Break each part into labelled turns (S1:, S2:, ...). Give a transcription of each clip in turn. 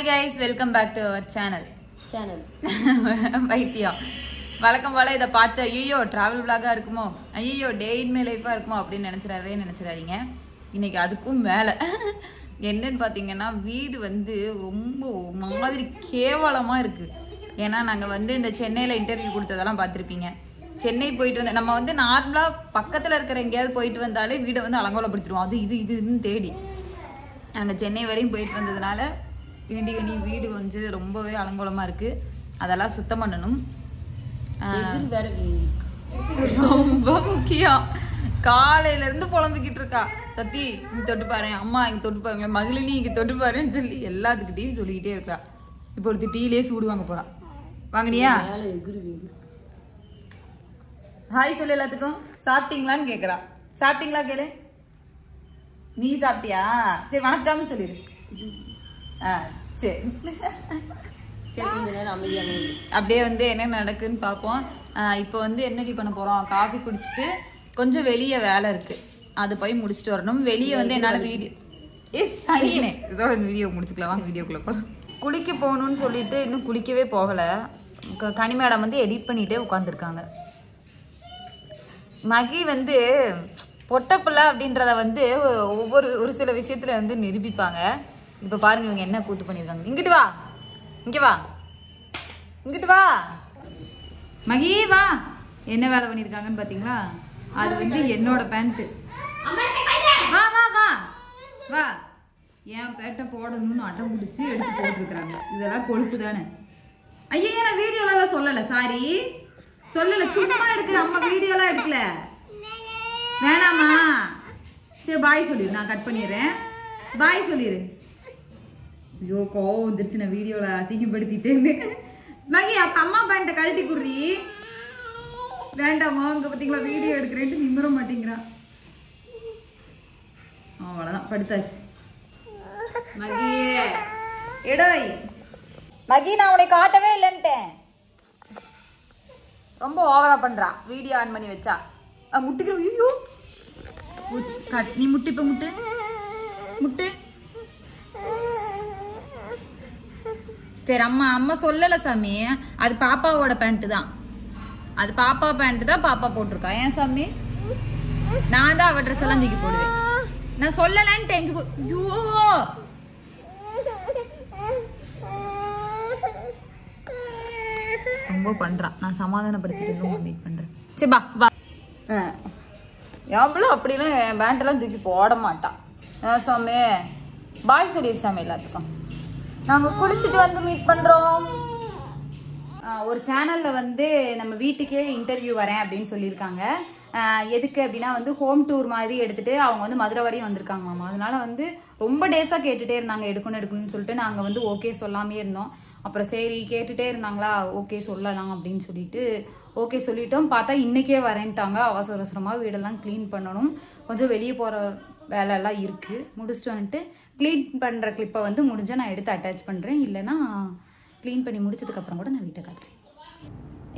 S1: Hi guys welcome back to our channel
S2: channel
S1: வைத்தியம் வழக்கம் போல இதை பார்த்து ஐயோ டிராவல் vlog-ஆ இருக்குமோ? ஐயோ டே இன் மே லைஃபாக இருக்குமோ? அப்படின்னு நினச்சிடவே நினச்சிடாதீங்க. இன்னைக்கு அதுக்கும் மேலே. என்னன்னு பார்த்தீங்கன்னா வீடு வந்து ரொம்ப ஒரு மாதிரி கேவலமாக இருக்குது ஏன்னா நாங்கள் வந்து இந்த சென்னையில் இன்டர்வியூ கொடுத்ததெல்லாம் பார்த்துருப்பீங்க. சென்னை போயிட்டு வந்து நம்ம வந்து நார்மலாக பக்கத்தில் இருக்கிற எங்கேயாவது போயிட்டு வந்தாலே வீடை வந்து அலங்கோலப்படுத்திடுவோம். அது இது இது இதுன்னு தேடி. நாங்கள் சென்னை வரையும் போயிட்டு வந்ததுனால வேண்டிகனி வீடு வந்து ரொம்பவே அலங்கோலமாக இருக்குது அதெல்லாம் சுத்தம் பண்ணணும். ரொம்ப முக்கியம். காலையில இருந்து புலம்பிக்கிட்டு இருக்கா. சத்தி இங்க தொட்டு பாரு அம்மா இங்க தொட்டு பாருங்க. மகளினி இங்க தொட்டு பாருன்னு சொல்லி எல்லாத்துக்கிட்டையும் சொல்லிக்கிட்டே இருக்கா. இப்போ ஒருத்தி டீலே சூடு வாங்க போறா. வாங்கினியா? ஹாய் சொல்லு எல்லாத்துக்கும். சாப்பிட்டீங்களான்னு கேக்குறா. சாப்பிட்டீங்களா கேளு. நீ சாப்பிட்டியா? சரி வணக்கம் சொல்லிடு ஆ. சரி. அப்படியே வந்து என்ன நடக்குன்னு பார்ப்போம். இப்போ வந்து என்னடி பண்ண போறோம்? காஃபி குடிச்சிட்டு கொஞ்சம் வெளியே வேலை இருக்கு. அது போய் முடிச்சுட்டு வரணும். வெளியே வந்து என்னால் வீடியோ ஏ சனியனே இதோ இந்த வீடியோ முடிச்சுக்கலாம். வாங்க வீடியோக்குள்ள போகலாம் குளிக்க போகணும்னு சொல்லிட்டு இன்னும் குளிக்கவே போகலை. கனி மேடம் வந்து எடிட் பண்ணிட்டே உட்காந்துருக்காங்க மகி வந்து பொட்டப்பிள்ளை அப்படின்றத வந்து ஒவ்வொரு ஒரு சில விஷயத்துல வந்து நிரூபிப்பாங்க. இப்ப பாருங்க இவங்க என்ன கூத்து பண்ணிருக்காங்க இங்கிட்டு வா. இங்க வா. இங்கிட்டு வா. மகி வா. என்ன வேலை பண்ணிருக்காங்கன்னு பாத்தீங்களா? அது வந்து என்னோட பேண்ட் வா வா வா. வா. என் பேட்டை போடணும்னு அடம் பிடிச்சி எடுத்து போட்டுருக்குறாங்க. இதெல்லாம் கொழுப்பு தானே. ஐயா நான் வீடியோலாம் சொல்லலை. சாரி சொல்லலை. சும்மா எடுக்குது அம்மா வீடியோலாம் எடுக்கல. வேணாமா? சரி பாய் சொல்லிடு நான் கட் பண்ணிடுறேன். பாய் சொல்லிடு ஐயோ கோவம் வந்துருச்சு நான் வீடியோவில் அசிங்கப்படுத்திட்டேன்னு. மகி அப்போ அம்மா பேண்ட்டை கழட்டி குடுறி. வேண்டாமா அங்கே பார்த்தீங்களா வீடியோ எடுக்கிறேன்ட்டு நிம்மற மாட்டேங்கிறான் அவ்வளோதான் படுத்தாச்சு. மகி எடோய். மகி நான் உனக்கு காட்டவே இல்லைன்ட்டேன். ரொம்ப ஓவரா பண்றா வீடியோ ஆன் பண்ணி வச்சா. முட்டுக்கிற ஐயோ. கட் நீ முட்டு இப்போ முட்டு. முட்டு. சரி அம்மா அம்மா சொல்லல சாமி. அது பாப்பாவோட பேண்ட் தான். அது பாப்பா பேண்ட் தான் பாப்பா போட்டிருக்கா. ஏன் சாமி? நான் தான் அவ ட்ரெஸ் எல்லாம் தூக்கி போடுவேன். நான் சொல்லலன்ட்டு எங்க ஐயோ. ரொம்ப பண்றான் நான் சமாதானப்படுத்திட்டு வெயிட் பண்றேன். சரி பா வா. எவ்வளோ அப்படிலாம் என் பேண்டெல்லாம் தூக்கி போட மாட்டான் ஏன் சாமி. பாய் சொல்லிடு சாமி எல்லாத்துக்கும். நாங்கள் குளிச்சுட்டு வந்து மீட் பண்ணுறோம் ஒரு சேனலில் வந்து நம்ம வீட்டுக்கே இன்டர்வியூ வரேன் அப்படின்னு சொல்லியிருக்காங்க. எதுக்கு அப்படின்னா வந்து ஹோம் டூர் மாதிரி எடுத்துட்டு அவங்க வந்து மதுரை வரையும் வந்திருக்காங்க மாமா. அதனால வந்து ரொம்ப டேஸாக கேட்டுட்டே இருந்தாங்க எடுக்கணும் எடுக்கணும்னு சொல்லிட்டு நாங்கள் வந்து ஓகே சொல்லாமே இருந்தோம். அப்புறம் சரி கேட்டுட்டே இருந்தாங்களா? ஓகே சொல்லலாம் அப்படின்னு சொல்லிட்டு ஓகே சொல்லிட்டோம். பார்த்தா இன்னைக்கே வரேன்ட்டாங்க. அவசர அவசரமாக வீடெல்லாம் க்ளீன் பண்ணணும். கொஞ்சம் வெளியே போகிற வேலையெல்லாம் இருக்குது முடிச்சுட்டு வந்துட்டு க்ளீன் பண்ணுற கிளிப்பை வந்து முடிஞ்சா நான் எடுத்து அட்டாச் பண்ணுறேன் இல்லைன்னா க்ளீன் பண்ணி முடிச்சதுக்கப்புறம் கூட நான் வீட்டை காட்டுறேன்.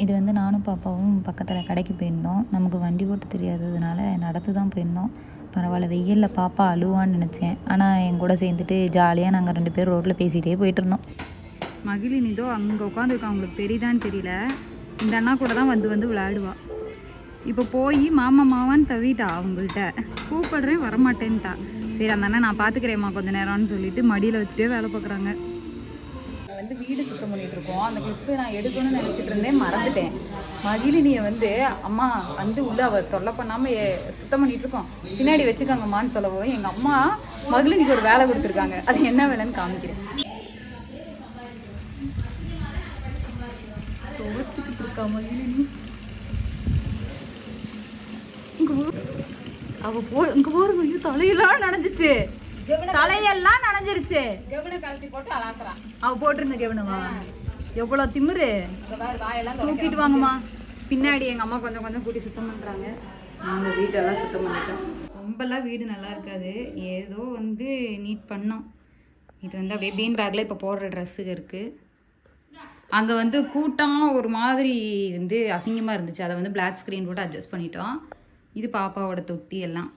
S3: இது வந்து நானும் பாப்பாவும் பக்கத்தில் கடைக்கு போயிருந்தோம். நமக்கு வண்டி ஓட்ட தெரியாததுனால நடந்து தான் போயிருந்தோம். பரவாயில்ல வெயிலில் பாப்பா அழுவான்னு நினச்சேன். ஆனால் என் கூட சேர்ந்துட்டு ஜாலியாக நாங்கள் ரெண்டு பேரும் ரோட்டில் பேசிகிட்டே போயிட்டு இருந்தோம்.
S1: மகிழின் இதோ அங்கே உட்காந்துருக்கா அவங்களுக்கு தெரியுதான்னு தெரியல. இந்த அண்ணா கூட தான் வந்து வந்து விளையாடுவா. இப்போ போய் மாமா மாவான்னு தவிட்டா அவங்கள்ட்ட. கூப்பிடுறேன் வரமாட்டேன்ட்டா. சரி அந்த அண்ணன் நான் பார்த்துக்கிறேம்மா கொஞ்ச நேரம்னு சொல்லிட்டு மடியில் வச்சுட்டே வேலை பார்க்குறாங்க. வந்து வீடு சுத்தம் பண்ணிட்டு இருக்கோம். அந்த கிளிப்பு நான் எடுக்கணும்னு நினச்சிட்டு இருந்தேன் மறந்துட்டேன். மகிழினியை வந்து அம்மா வந்து உள்ள அவ தொல்லை பண்ணாம சுத்தம் பண்ணிட்டு இருக்கோம். பின்னாடி வச்சுக்கோங்கம்மான்னு சொல்லவும் எங்க அம்மா மகிழினிக்கு ஒரு வேலை கொடுத்துருக்காங்க. அது என்ன வேலைன்னு காமிக்கிறேன். துவச்சிக்கிட்டு இருக்கா மகிழினி அவ போ இங்க பாருங்க ஐயோ தலையெல்லாம் நனைஞ்சிச்சு. தலையெல்லாம் நனைஞ்சிருச்சு. அவ போட்டிருந்த கெவனமா? எவ்வளவு திமிரு? தூக்கிட்டு வாங்கம்மா. பின்னாடி எங்க அம்மா கொஞ்சம் கொஞ்சம் கூட்டி சுத்தம் பண்றாங்க. நாங்க வீட்டெல்லாம் சுத்தம் பண்ணிட்டோம். ரொம்பலாம் வீடு நல்லா இருக்காது. ஏதோ வந்து நீட் பண்ணோம். இது வந்து அப்படியே பீன் பேக்ல இப்போ போடுற ட்ரெஸ்ஸுங்க இருக்கு. அங்கே வந்து கூட்டம் ஒரு மாதிரி வந்து அசிங்கமாக இருந்துச்சு. அதை வந்து பிளாக் ஸ்க்ரீன் போட்டு அட்ஜஸ்ட் பண்ணிட்டோம். இது பாப்பாவோட தொட்டி எல்லாம்.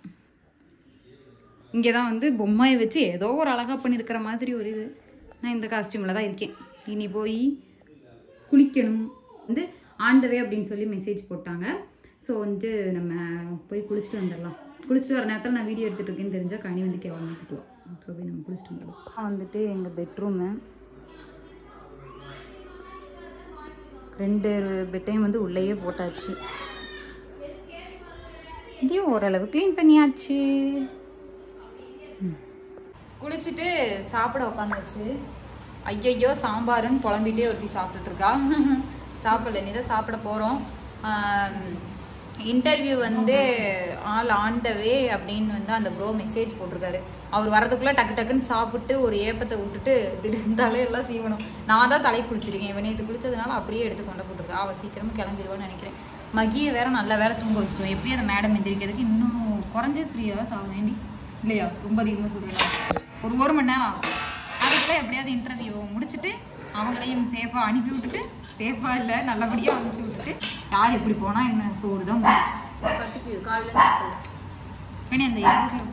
S1: இங்கே தான் வந்து பொம்மையை வச்சு ஏதோ ஒரு அழகாக பண்ணியிருக்கிற மாதிரி ஒரு இது. நான் இந்த காஸ்டியூமில் தான் இருக்கேன். இனி போய் குளிக்கணும். வந்து ஆண்டவே த வே அப்படின்னு சொல்லி மெசேஜ் போட்டாங்க. ஸோ வந்து நம்ம போய் குளிச்சுட்டு வந்துடலாம். குளிச்சுட்டு வர நேரத்தில் நான் வீடியோ எடுத்துகிட்டு இருக்கேன்னு தெரிஞ்சால் கனி வந்து கேவலம் திட்டுவோம் ஸோ போய் நம்ம குளிச்சுட்டு வந்துடலாம். வந்துட்டு எங்கள் பெட்ரூமு ரெண்டு பெட்டையும் வந்து உள்ளேயே போட்டாச்சு. இதையும் ஓரளவு க்ளீன் பண்ணியாச்சு. குளிச்சுட்டு சாப்பிட உட்காந்தாச்சு ஐயையோ சாம்பாருன்னு புலம்பிட்டே ஒருத்தி சாப்பிட்டுட்டு இருக்கா சாப்பிடல. நீ தான் சாப்பிட போகிறோம் இன்டர்வியூ வந்து ஆல் ஆன் த வே அப்படின்னு வந்து அந்த ப்ரோ மெசேஜ் போட்டிருக்காரு. அவர் வரதுக்குள்ளே டக்கு டக்குன்னு சாப்பிட்டு ஒரு ஏப்பத்தை விட்டுட்டு திடீர்ந்தாலே எல்லாம் சீவணும். நான் தான் தலை குளிச்சிருக்கேன். இவனே இது குளிச்சதுனால அப்படியே எடுத்து கொண்டு போட்டிருக்கா. அவள் சீக்கிரமாக கிளம்பிடுவான்னு நினைக்கிறேன். மகியை வேற நல்ல வேற தூங்க வச்சிட்டோம் எப்படி அந்த மேடம் எந்திரிக்கிறதுக்கு இன்னும் குறைஞ்சது த்ரீ ஹவர்ஸ் ஆகும். வேண்டி இல்லையா? ரொம்ப அதிகமாக சொல்லுவேன் ஒரு ஒரு மணி நேரம் ஆகும். அதுக்குள்ளே எப்படியாவது இன்டர்வியூ முடிச்சுட்டு அவங்களையும் சேஃபாக அனுப்பி விட்டுட்டு சேஃபாக இல்லை நல்லபடியாக அனுப்பிச்சி விட்டுட்டு யார் எப்படி போனால் என்ன சோறு தான்
S2: சாப்பிடல
S1: ஏன்னா அந்த எகிரில்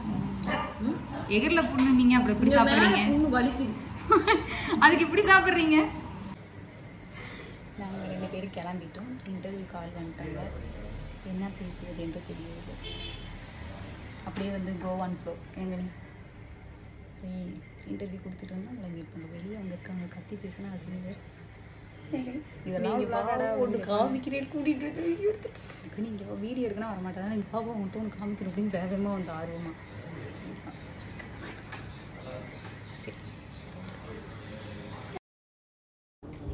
S1: எகிரில் புண்ணு நீங்கள் அப்படி எப்படி சாப்பிட்றீங்க? அதுக்கு இப்படி சாப்பிட்றீங்க? பேரும் கிளம்பிட்டோம். இன்டர்வியூ கால் பண்ணிட்டாங்க என்ன பேசுறது என்று தெரியவில்லை. அப்படியே வந்து கோவான் ஃப்ளோ எங்க நீ? போய் இன்டர்வியூ கொடுத்துட்டு வந்து அவங்கள மீட் பண்ண. வெளியே அங்கே இருக்காங்க கத்தி பேசினா அசிங்க பேர். இதெல்லாம்
S2: ஒன்று காமிக்கிறேன் கூட்டிட்டு வந்து வீடியோ எடுத்துட்டு
S1: நீங்கள் வீடியோ எடுக்கணும் வர மாட்டேன் நீங்கள் பாப்பா உங்கள்கிட்ட ஒன்று காமிக்கணும் அப்படின்னு வேகமாக வந்து ஆர்வமாக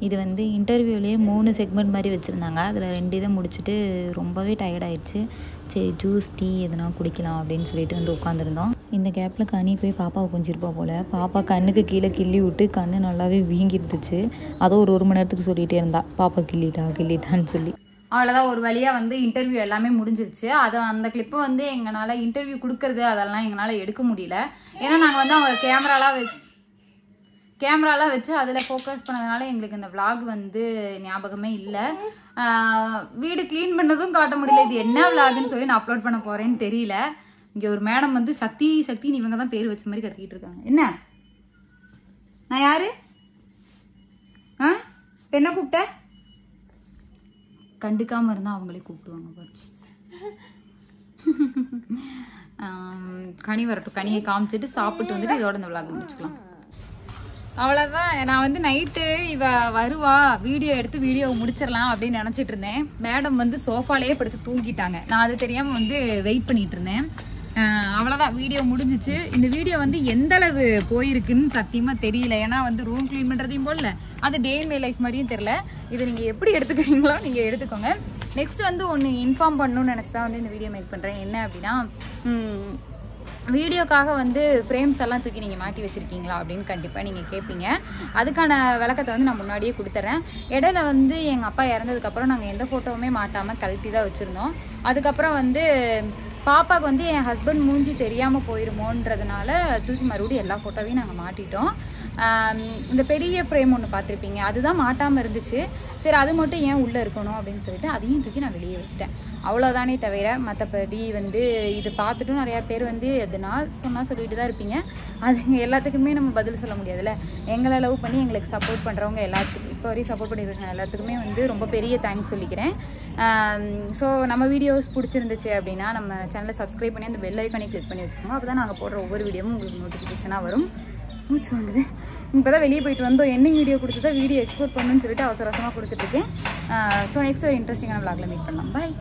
S3: இது வந்து இன்டர்வியூலேயே மூணு செக்மெண்ட் மாதிரி வச்சுருந்தாங்க. அதில் ரெண்டு இதை முடிச்சுட்டு ரொம்பவே டயர்டாயிடுச்சு சரி ஜூஸ் டீ எதுனா குடிக்கலாம் அப்படின்னு சொல்லிட்டு வந்து உட்காந்துருந்தோம் இந்த கேப்பில் கனி போய் பாப்பாவை கொஞ்சிருப்பா போல். பாப்பா கண்ணுக்கு கீழே கிள்ளி விட்டு கண் நல்லாவே வீங்கிருந்துச்சு. அதோ ஒரு ஒரு மணி நேரத்துக்கு சொல்லிகிட்டே இருந்தா. பாப்பா கிள்ளிட்டா கிள்ளிட்டான்னு சொல்லி.
S1: அவ்வளோதான் ஒரு வழியாக வந்து இன்டர்வியூ எல்லாமே முடிஞ்சிருச்சு. அதை அந்த கிளிப்பை வந்து எங்களால் இன்டர்வியூ கொடுக்கறது அதெல்லாம் எங்களால் எடுக்க முடியல. ஏன்னா நாங்கள் வந்து அவங்க கேமராலாம் வச்சு கேமராலாம் வச்சு அதில் ஃபோக்கஸ் பண்ணதுனால எங்களுக்கு இந்த vlog வந்து ஞாபகமே இல்லை. வீடு க்ளீன் பண்ணதும் காட்ட முடியல. இது என்ன vlogன்னு சொல்லி நான் அப்லோட் பண்ண போகிறேன்னு தெரியல. இங்கே ஒரு மேடம் வந்து சக்தி சக்தின்னு இவங்க தான் பேர் வச்ச மாதிரி கத்திக்கிட்டு இருக்காங்க. என்ன? நான் யாரு? ஆ? என்ன கூப்பிட்ட? கண்டுக்காமல் இருந்தால் அவங்களே கூப்பிடுவாங்க பாரு. கனி வரட்டும். கனியை காமிச்சிட்டு சாப்பிட்டு வந்துட்டு இதோட இந்த விளாக் முடிச்சுக்கலாம். அவ்வளோதான் நான் வந்து நைட்டு இவ வருவா. வீடியோ எடுத்து வீடியோ முடிச்சிடலாம் அப்படின்னு நினச்சிட்டு இருந்தேன். மேடம் வந்து சோஃபாலேயே படுத்து தூங்கிட்டாங்க. நான் அது தெரியாமல் வந்து வெயிட் பண்ணிட்டு இருந்தேன். அவ்வளோதான் வீடியோ முடிஞ்சிச்சு. இந்த வீடியோ வந்து எந்த அளவு போயிருக்குன்னு சத்தியமாக தெரியல. ஏன்னா வந்து ரூம் க்ளீன் பண்ணுறதையும் போடல. அது டே இன் மை லைஃப் மாதிரியும் தெரில இதை நீங்கள் எப்படி எடுத்துக்கிறீங்களோ நீங்கள் எடுத்துக்கோங்க. நெக்ஸ்ட் வந்து ஒன்று இன்ஃபார்ம் பண்ணணும்னு நினச்சி தான் வந்து இந்த வீடியோ மேக் பண்ணுறேன் என்ன அப்படின்னா வீடியோக்காக வந்து ஃப்ரேம்ஸ் எல்லாம் தூக்கி நீங்கள் மாட்டி வச்சுருக்கீங்களா அப்படின்னு கண்டிப்பாக நீங்கள் கேட்பீங்க அதுக்கான விளக்கத்தை வந்து நான் முன்னாடியே கொடுத்துட்றேன் இடையில வந்து எங்கள் அப்பா இறந்ததுக்கப்புறம் நாங்கள் எந்த ஃபோட்டோவுமே மாட்டாமல் கழட்டி தான் வச்சுருந்தோம். அதுக்கப்புறம் வந்து பாப்பாவுக்கு வந்து என் ஹஸ்பண்ட் மூஞ்சி தெரியாமல் போயிருமோன்றதுனால தூக்கி மறுபடியும் எல்லா ஃபோட்டோவையும் நாங்கள் மாட்டிட்டோம். இந்த பெரிய ஃப்ரேம் ஒன்று பார்த்துருப்பீங்க. அதுதான் மாட்டாமல் இருந்துச்சு. சரி அது மட்டும் ஏன் உள்ளே இருக்கணும் அப்படின்னு சொல்லிட்டு அதையும் தூக்கி நான் வெளியே வச்சுட்டேன். அவ்வளோதானே தவிர மற்றபடி வந்து இது பார்த்துட்டும் நிறையா பேர் வந்து எதுனா சொன்னால் சொல்லிட்டு தான் இருப்பீங்க. அது எல்லாத்துக்குமே நம்ம பதில் சொல்ல முடியாதுல்ல. எங்களை லவ் பண்ணி எங்களுக்கு சப்போர்ட் பண்ணுறவங்க எல்லாத்துக்கும் இப்போ வரையும் சப்போர்ட் பண்ணியிருக்காங்க எல்லாத்துக்குமே வந்து ரொம்ப பெரிய தேங்க்ஸ் சொல்லிக்கிறேன். ஸோ நம்ம வீடியோஸ் பிடிச்சிருந்துச்சு அப்படின்னா நம்ம சேனலை சப்ஸ்கிரைப் பண்ணி அந்த பெல் ஐக்கனை கிளிக் பண்ணி வச்சுக்கோங்க. அப்போ தான் நாங்கள் போடுற ஒவ்வொரு வீடியோவும் உங்களுக்கு நோட்டிஃபிகேஷனாக வரும். மூச்சு வாங்குது. இப்போ தான் வெளியே போயிட்டு வந்தோம். எண்டிங் வீடியோ கொடுத்து தான் வீடியோ எக்ஸ்போர்ட் பண்ணுன்னு சொல்லிட்டு அவசர அவசரமாக கொடுத்துட்ருக்கேன் ஸோ நெக்ஸ்ட் ஒரு இன்ட்ரெஸ்டிங்கான vlogல மீட் பண்ணலாம். பாய்